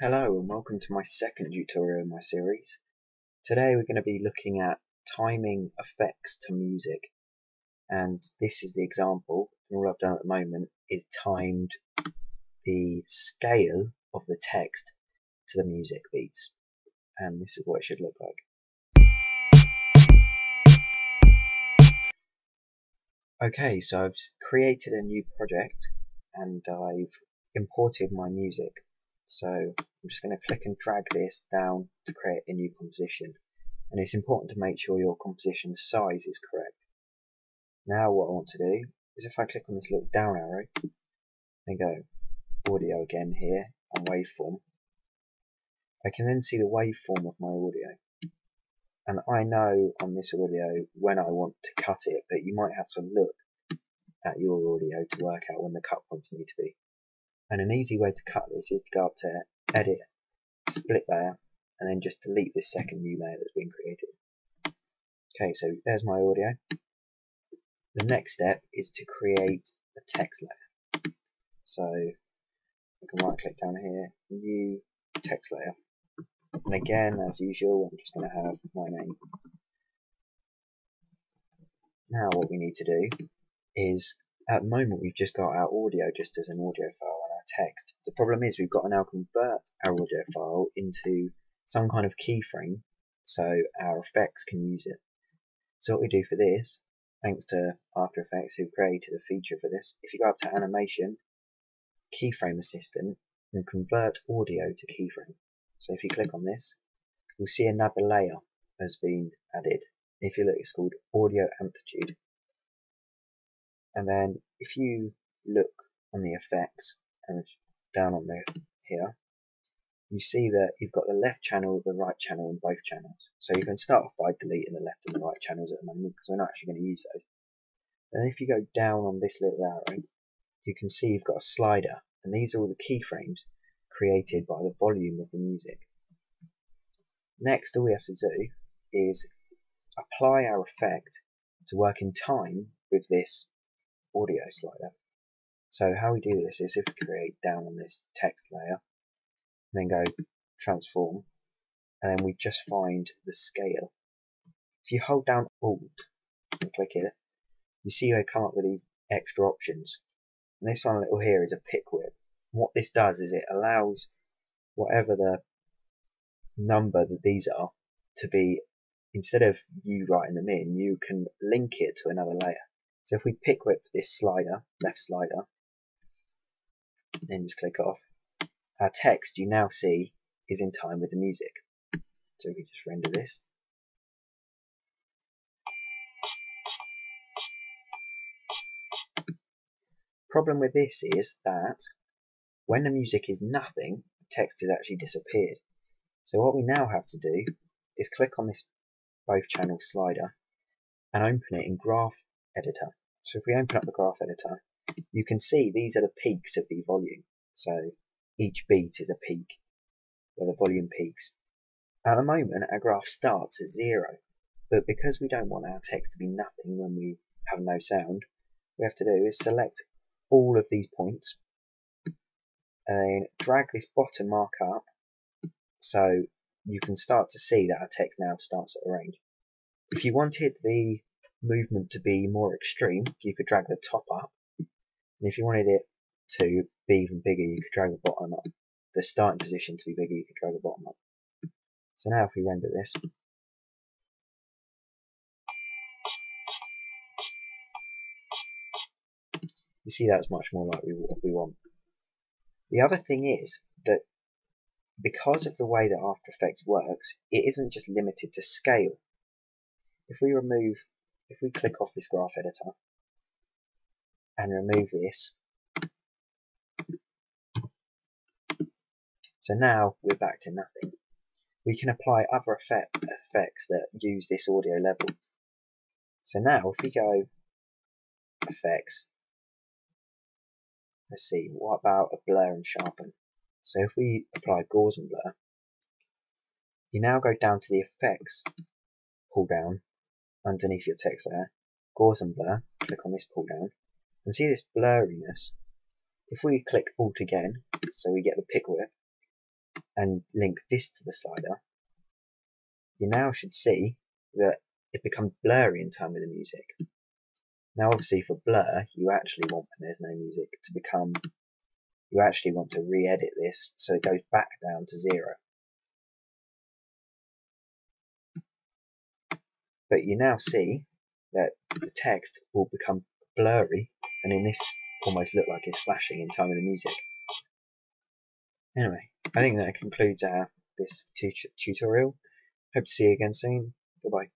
Hello and welcome to my second tutorial in my series. Today we're going to be looking at timing effects to music and this is the example and all I've done at the moment is timed the scale of the text to the music beats and this is what it should look like. Okay so I've created a new project and I've imported my music so I'm just going to click and drag this down to create a new composition. And it's important to make sure your composition size is correct. Now what I want to do is if I click on this little down arrow, and go audio again here and waveform, I can then see the waveform of my audio. And I know on this audio when I want to cut it, but you might have to look at your audio to work out when the cut points need to be. And an easy way to cut this is to go up to edit, split layer, and then just delete this second new layer that's been created. Okay, so there's my audio. The next step is to create a text layer. So I can right click down here, new text layer. And again, as usual, I'm just going to have my name. Now what we need to do is, at the moment we've just got our audio just as an audio file text. The problem is we've got to now convert our audio file into some kind of keyframe so our effects can use it. So what we do for this, thanks to After Effects who created a feature for this, if you go up to Animation, Keyframe Assistant, and convert audio to keyframe. So if you click on this, you'll see another layer has been added. If you look, it's called Audio Amplitude. And then if you look on the effects, and down on there here, you see that you've got the left channel, the right channel, and both channels. So you can start off by deleting the left and the right channels at the moment because we're not actually going to use those. And if you go down on this little arrow, you can see you've got a slider, and these are all the keyframes created by the volume of the music. Next, all we have to do is apply our effect to work in time with this audio slider. So how we do this is if we create down on this text layer, and then go transform, and then we just find the scale. If you hold down Alt and click it, you see they come up with these extra options. And this one little here is a pick whip. And what this does is it allows whatever the number that these are to be, instead of you writing them in, you can link it to another layer. So if we pick whip this slider, left slider, then just click off. Our text you now see is in time with the music. So we just render this. Problem with this is that when the music is nothing, text has actually disappeared. So what we now have to do is click on this both channels slider and open it in graph editor. So if we open up the graph editor, you can see these are the peaks of the volume. So each beat is a peak where the volume peaks. At the moment, our graph starts at zero, but because we don't want our text to be nothing when we have no sound, we have to do is select all of these points and drag this bottom mark up so you can start to see that our text now starts at a range. If you wanted the movement to be more extreme, you could drag the top up and if you wanted it to be even bigger, you could drag the bottom up. The starting position to be bigger, you could drag the bottom up. So now if we render this, you see that's much more like we, what we want. The other thing is that because of the way that After Effects works, it isn't just limited to scale. If we remove, if we click off this graph editor and remove this. So now we're back to nothing. We can apply other effect, effects that use this audio level. So now if we go effects, let's see, what about a blur and sharpen? So if we apply Gaussian blur, you now go down to the effects pull down underneath your text layer, Gaussian blur, click on this pull down, and see this blurriness. If we click Alt again, so we get the pick whip, and link this to the slider, you now should see that it becomes blurry in time with the music. Now obviously for blur, you actually want when there's no music to become, you actually want to re-edit this so it goes back down to zero. But you now see that the text will become blurry and in this almost look like it's flashing in time with the music. Anyway, I think that concludes our this tutorial. Hope to see you again soon. Goodbye.